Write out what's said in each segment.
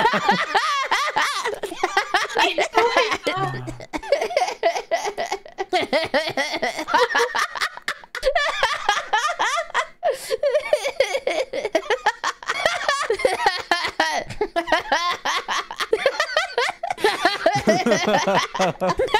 What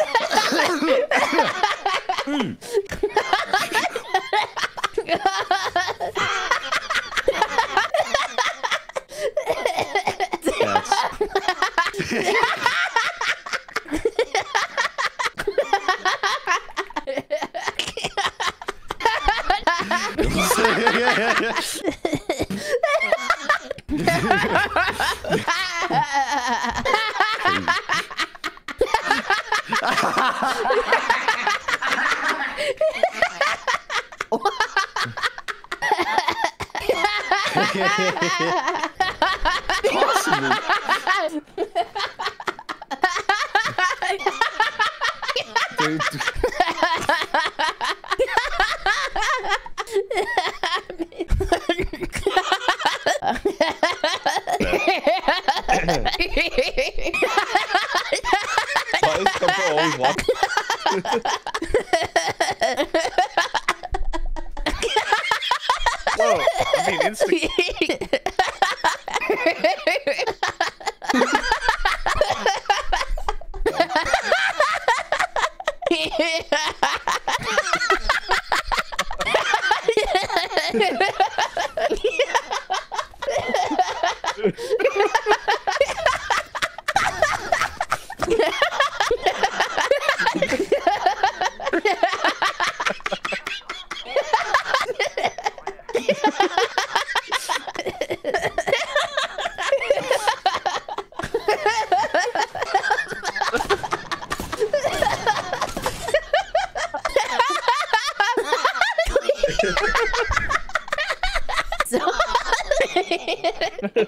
why is Pepper always Holy